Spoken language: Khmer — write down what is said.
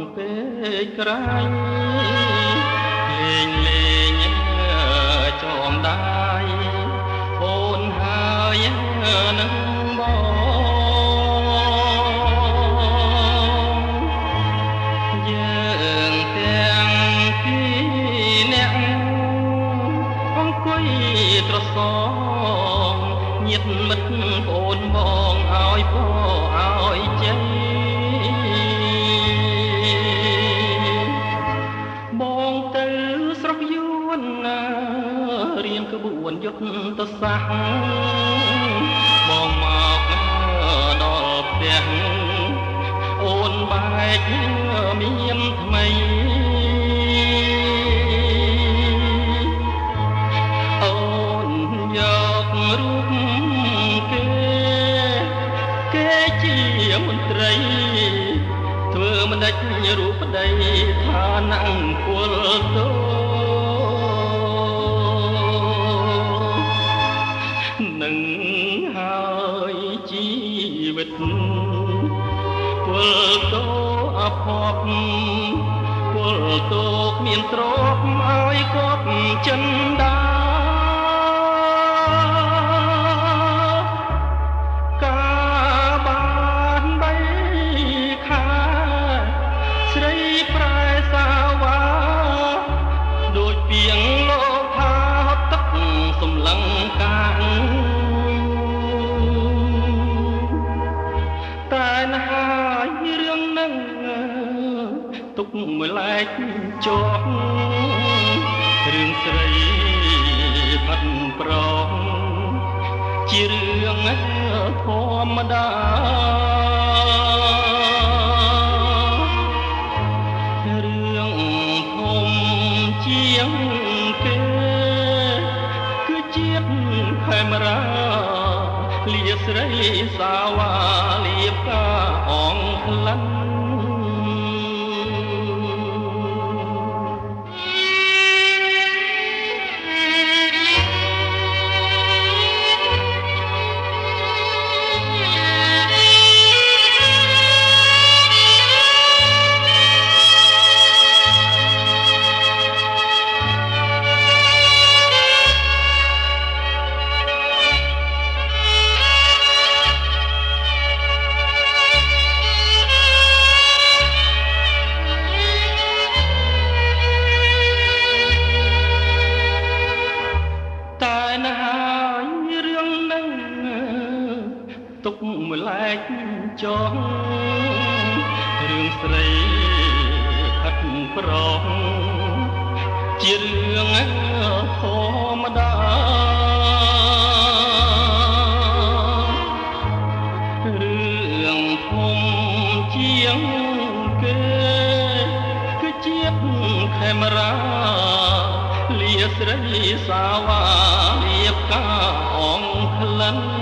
ក្រៃលេងលេងចោមដៃអូនហើយនឹងបងយើងទាំងពីរអ្នកអង្គុយត្រសងញាតមិត្តប្អូនបងឲ្យពោឲ្យជ័យប យុទ្ធសាស្ត្របងមកដល់ផ្ទះអូនបែកមានថ្មីអូនយករូបគេគេជាមន្ត្រីធ្វើមិនដេចរូបប្តីថាណាំងគុលតោ ជីវិតគុលតោអភ័ព្វគុលតោគ្មានទ្រព្យឲ្យគប់ចិនដា តែណាហើយរឿងនឹងទុកមួយឡែកជាប់រឿងស្រីផាត់ប្រងជារឿងធម្មតារឿងធំជាងគេគឺជាតិខេមរាលាស្រីសាវ៉ាលៀប ណាហើយរឿងនឹងទុកមួយឡែកចងរឿងស្រីផាត់ប្រងជារឿងធម្មតារឿងធំជាងគេគឺជាតិខេមរាលា ស្រីសាវារៀបការអងក្លិន